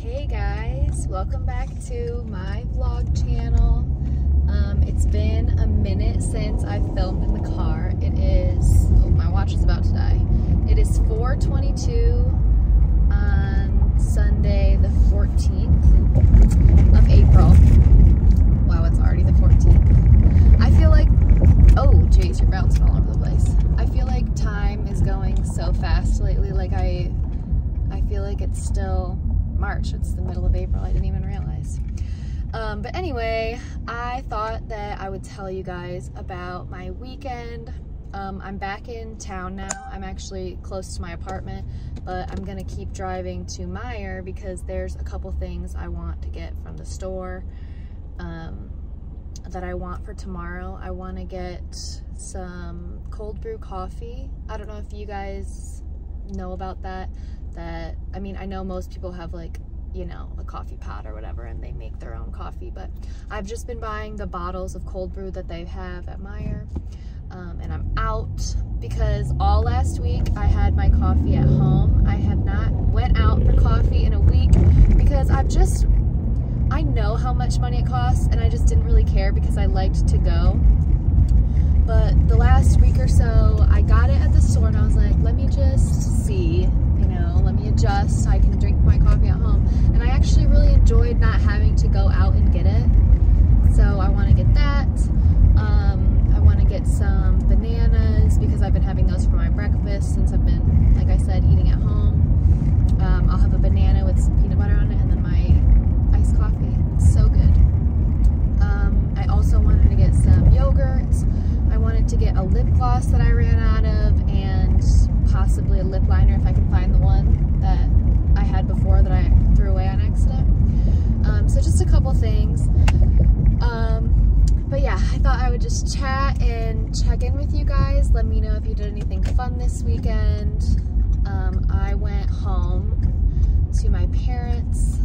Hey guys, welcome back to my vlog channel. Um, it's been a minute since I filmed in the car. It is, oh, my watch is about to die. It is 422 on Sunday the 14th of April. Wow, it's already the 14th. I feel like, oh jeez, you're bouncing all over the place. I feel like time is going so fast lately. Like I, I feel like it's still March. It's the middle of April. I didn't even realize. Um, but anyway, I thought that I would tell you guys about my weekend. Um, I'm back in town now. I'm actually close to my apartment, but I'm gonna keep driving to Meijer because there's a couple things I want to get from the store um, that I want for tomorrow. I want to get some cold brew coffee. I don't know if you guys know about that that I mean I know most people have like you know a coffee pot or whatever and they make their own coffee but I've just been buying the bottles of cold brew that they have at Meijer um, and I'm out because all last week I had my coffee at home. I have not went out for coffee in a week because I've just I know how much money it costs and I just didn't really care because I liked to go. But the last week or so I got it at the store and I was like let me just see you know, let me adjust so I can drink my coffee at home. And I actually really enjoyed not having to go out and get it. So I want to get that. Um, I want to get some bananas because I've been having those for my breakfast since I've been, like I said, eating at home. Um, I'll have a banana with some peanut butter on it and then my iced coffee. It's so good. Um, I also wanted to get some yogurt. I wanted to get a lip gloss that I ran out of and possibly a lip liner if I can find the one that I had before that I threw away on accident. Um, so just a couple things. Um, but yeah, I thought I would just chat and check in with you guys. Let me know if you did anything fun this weekend. Um, I went home to my parents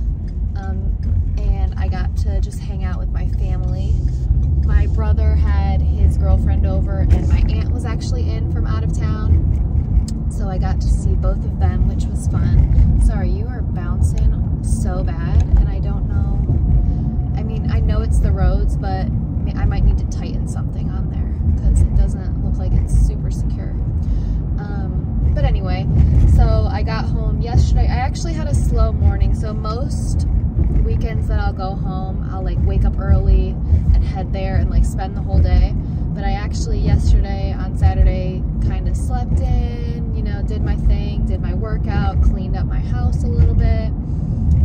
um, and I got to just hang out with my family. My brother had his girlfriend over and my aunt was actually in from out of town so I got to see both of them, which was fun. Sorry, you are bouncing so bad, and I don't know. I mean, I know it's the roads, but I might need to tighten something on there because it doesn't look like it's super secure. Um, but anyway, so I got home yesterday. I actually had a slow morning, so most weekends that I'll go home, I'll like wake up early and head there and like spend the whole day. But I actually yesterday on Saturday kind of slept in you know, did my thing, did my workout, cleaned up my house a little bit,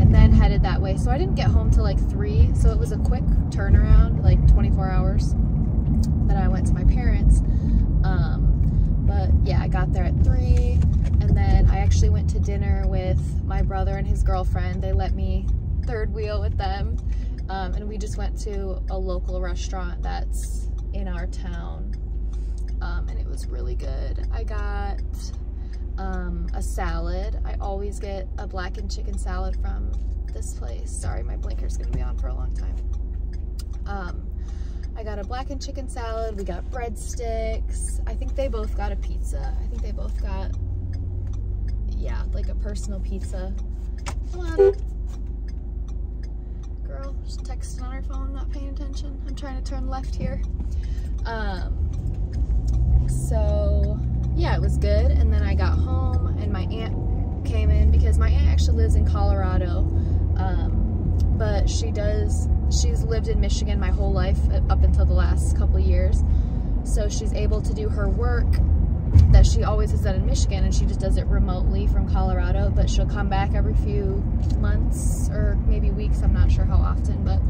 and then headed that way. So I didn't get home till like 3, so it was a quick turnaround, like 24 hours, that I went to my parents. Um, but yeah, I got there at 3, and then I actually went to dinner with my brother and his girlfriend. They let me third wheel with them, um, and we just went to a local restaurant that's in our town. Um, and it was really good. I got um, a salad. I always get a blackened chicken salad from this place. Sorry, my blinker's gonna be on for a long time. Um, I got a blackened chicken salad. We got breadsticks. I think they both got a pizza. I think they both got, yeah, like a personal pizza. Come on. Girl, just texting on her phone, not paying attention. I'm trying to turn left here. Um, so yeah, it was good. And then I got home and my aunt came in because my aunt actually lives in Colorado. Um, but she does, she's lived in Michigan my whole life up until the last couple years. So she's able to do her work that she always has done in Michigan and she just does it remotely from Colorado but she'll come back every few months or maybe weeks I'm not sure how often but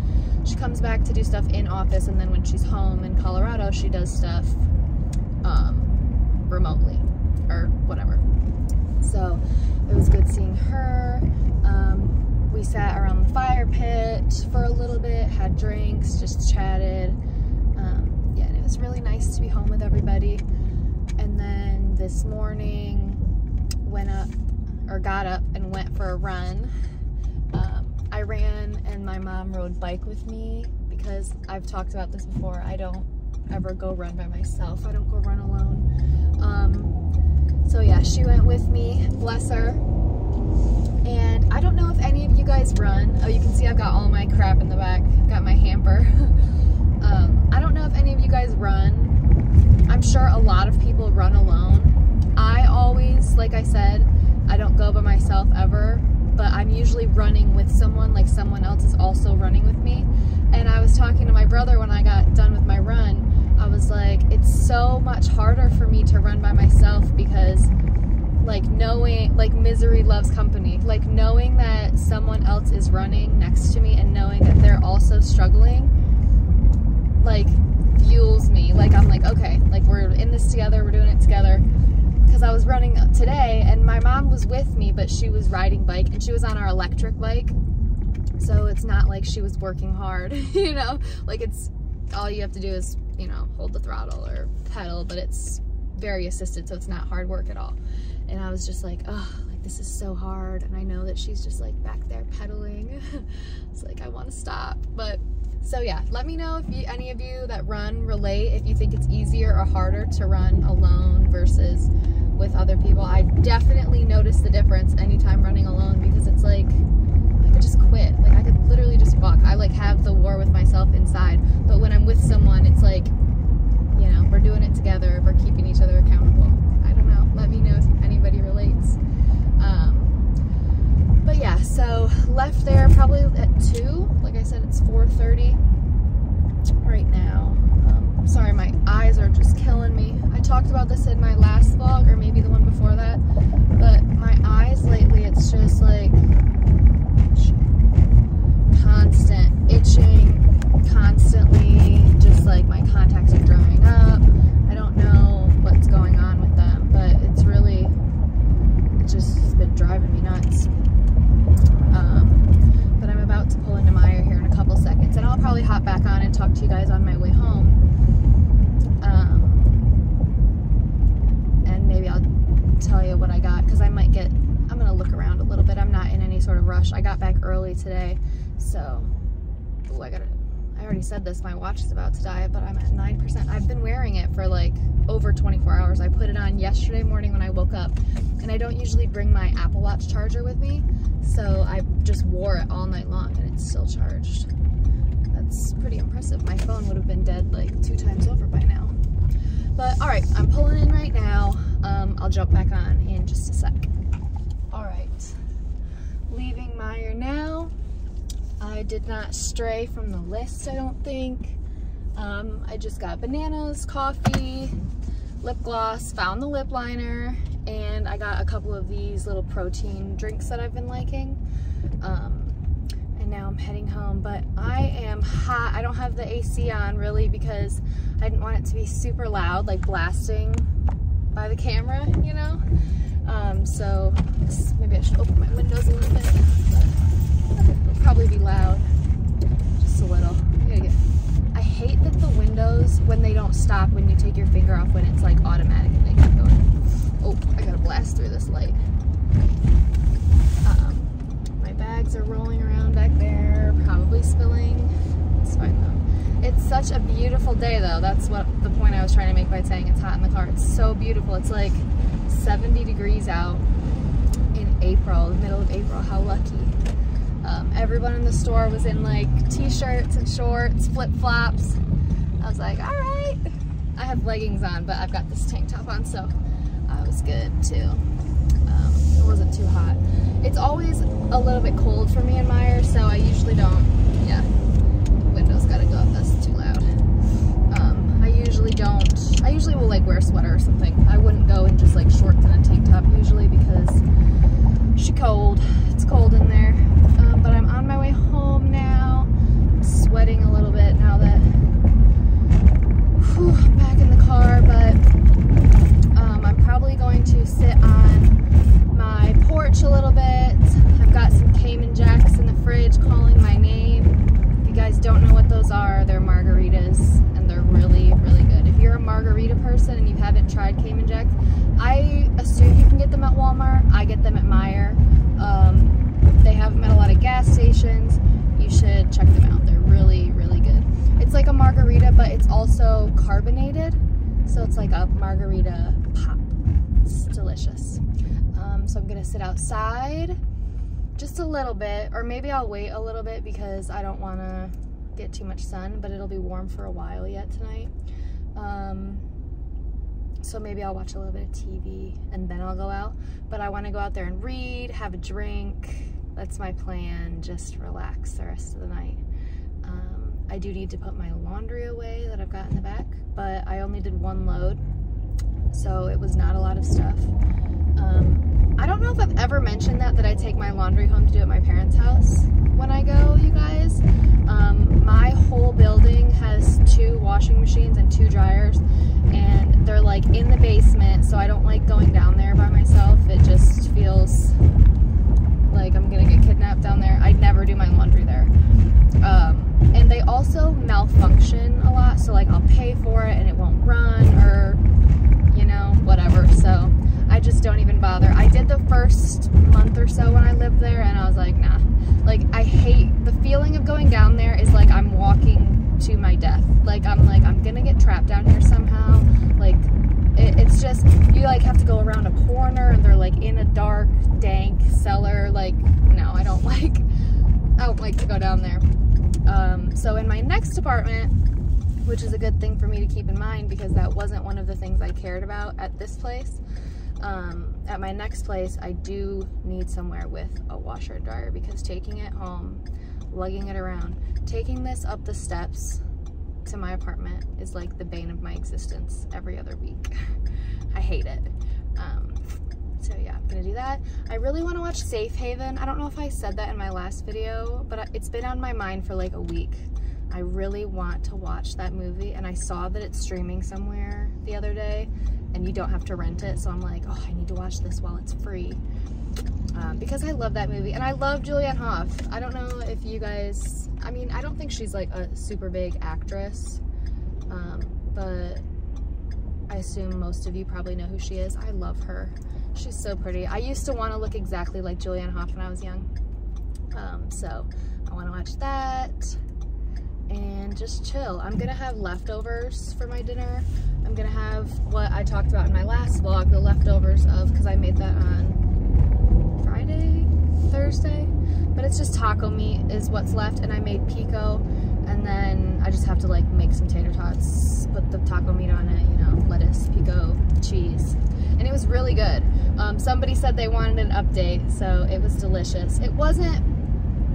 she comes back to do stuff in office and then when she's home in Colorado she does stuff um, remotely or whatever. So it was good seeing her. Um, we sat around the fire pit for a little bit, had drinks, just chatted. Um, yeah, and it was really nice to be home with everybody. And then this morning, went up or got up and went for a run. Um, I ran and my mom rode bike with me because I've talked about this before. I don't ever go run by myself. I don't go run alone. Um, so yeah, she went with me, bless her. And I don't know if any of you guys run. Oh, you can see I've got all my crap in the back. I've Got my hamper. um, I don't know if any of you guys run. I'm sure a lot of people run alone. I always, like I said, I don't go by myself ever, but I'm usually running with someone, like someone else is also running with me. And I was talking to my brother when I got done with my run. I was like, it's so much harder for me to run by myself because like knowing like misery loves company like knowing that someone else is running next to me and knowing that they're also struggling like fuels me like i'm like okay like we're in this together we're doing it together because i was running today and my mom was with me but she was riding bike and she was on our electric bike so it's not like she was working hard you know like it's all you have to do is you know hold the throttle or pedal but it's very assisted so it's not hard work at all and I was just like, oh, like this is so hard. And I know that she's just like back there pedaling. it's like, I want to stop. But so yeah, let me know if you, any of you that run relate, if you think it's easier or harder to run alone versus with other people. I definitely notice the difference anytime running alone because it's like, I could just quit. Like I could literally just walk. I like have the war with myself inside. But when I'm with someone, it's like, you know, we're doing it together. We're keeping each other accountable. I don't know. Let me know if anybody relates. Um, but yeah, so left there probably at 2. Like I said, it's 4.30 right now. Um, sorry, my eyes are just killing me. I talked about this in my last vlog, or maybe the one before that, but my eyes lately, it's just like I'll probably hop back on and talk to you guys on my way home. Um, and maybe I'll tell you what I got, because I might get, I'm going to look around a little bit. I'm not in any sort of rush. I got back early today, so, oh, I got to I already said this, my watch is about to die, but I'm at 9%. I've been wearing it for like over 24 hours. I put it on yesterday morning when I woke up, and I don't usually bring my Apple Watch charger with me, so I just wore it all night long and it's still charged. That's pretty impressive. My phone would have been dead like two times over by now. But all right, I'm pulling in right now. Um, I'll jump back on in just a sec. All right, leaving Meijer now. I did not stray from the list, I don't think. Um, I just got bananas, coffee, lip gloss, found the lip liner, and I got a couple of these little protein drinks that I've been liking. Um, now I'm heading home, but I am hot. I don't have the AC on really because I didn't want it to be super loud, like blasting by the camera, you know? Um, so maybe I should open my windows a little bit It'll probably be loud. Just a little. I, I hate that the windows, when they don't stop when you take your finger off, when it's like automatic and they keep going. Oh, I gotta blast through this light. Um, bags are rolling around back there, probably spilling. It's fine though. It's such a beautiful day though. That's what the point I was trying to make by saying it's hot in the car. It's so beautiful. It's like 70 degrees out in April, the middle of April. How lucky. Um, everyone in the store was in like t-shirts and shorts, flip-flops. I was like, all right. I have leggings on, but I've got this tank top on, so I was good too. It wasn't too hot. It's always a little bit cold for me in Meijer, so I usually don't, yeah, windows gotta go up, that's too loud. Um, I usually don't, I usually will like wear a sweater or something. I wouldn't go in just like shorts and a are, they're margaritas and they're really, really good. If you're a margarita person and you haven't tried Cayman Jacks, I assume you can get them at Walmart. I get them at Meijer. Um, they have them at a lot of gas stations. You should check them out. They're really, really good. It's like a margarita, but it's also carbonated. So it's like a margarita pop. It's delicious. Um, so I'm gonna sit outside, just a little bit, or maybe I'll wait a little bit because I don't want to get too much sun, but it'll be warm for a while yet tonight. Um, so maybe I'll watch a little bit of TV and then I'll go out. But I want to go out there and read, have a drink. That's my plan, just relax the rest of the night. Um, I do need to put my laundry away that I've got in the back, but I only did one load, so it was not a lot of stuff. Um, I don't know if I've ever mentioned that, that I take my laundry home to do at my parents' house when I go, you guys. Um, my whole building has two washing machines and two dryers, and they're like in the basement, so I don't like going down there by myself. It just feels like I'm gonna get kidnapped down there. I'd never do my laundry there. Um, and they also malfunction a lot, so like I'll pay for it and it won't run or, you know, whatever. So I just don't even bother. I did the first month or so when I lived there and I was like, nah. Like I hate the feeling of going down there is like I'm walking to my death. Like I'm like I'm gonna get trapped down here somehow. Like it, it's just you like have to go around a corner and they're like in a dark, dank cellar. Like no, I don't like I don't like to go down there. Um, so in my next apartment, which is a good thing for me to keep in mind because that wasn't one of the things I cared about at this place. Um, at my next place, I do need somewhere with a washer and dryer because taking it home, lugging it around, taking this up the steps to my apartment is like the bane of my existence every other week. I hate it. Um, so yeah, I'm gonna do that. I really wanna watch Safe Haven. I don't know if I said that in my last video, but it's been on my mind for like a week. I really want to watch that movie and I saw that it's streaming somewhere the other day and you don't have to rent it. So I'm like, oh, I need to watch this while it's free. Um, because I love that movie and I love Julianne Hough. I don't know if you guys, I mean, I don't think she's like a super big actress, um, but I assume most of you probably know who she is. I love her. She's so pretty. I used to want to look exactly like Julianne Hough when I was young. Um, so I want to watch that and just chill. I'm gonna have leftovers for my dinner. I'm gonna have what I talked about in my last vlog, the leftovers of, because I made that on Friday, Thursday, but it's just taco meat is what's left, and I made pico, and then I just have to like make some tater tots, put the taco meat on it, you know, lettuce, pico, cheese, and it was really good. Um, somebody said they wanted an update, so it was delicious. It wasn't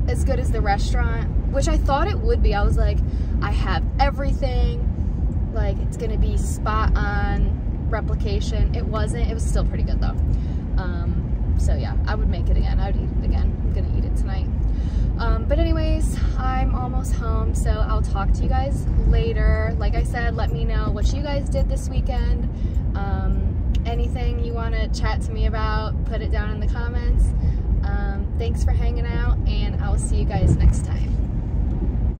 as good as the restaurant, which I thought it would be. I was like, I have everything. Like, it's gonna be spot on replication. It wasn't. It was still pretty good though. Um, so yeah, I would make it again. I would eat it again. I'm gonna eat it tonight. Um, but anyways, I'm almost home, so I'll talk to you guys later. Like I said, let me know what you guys did this weekend. Um, anything you want to chat to me about, put it down in the comments. Um, thanks for hanging out, and I will see you guys next time.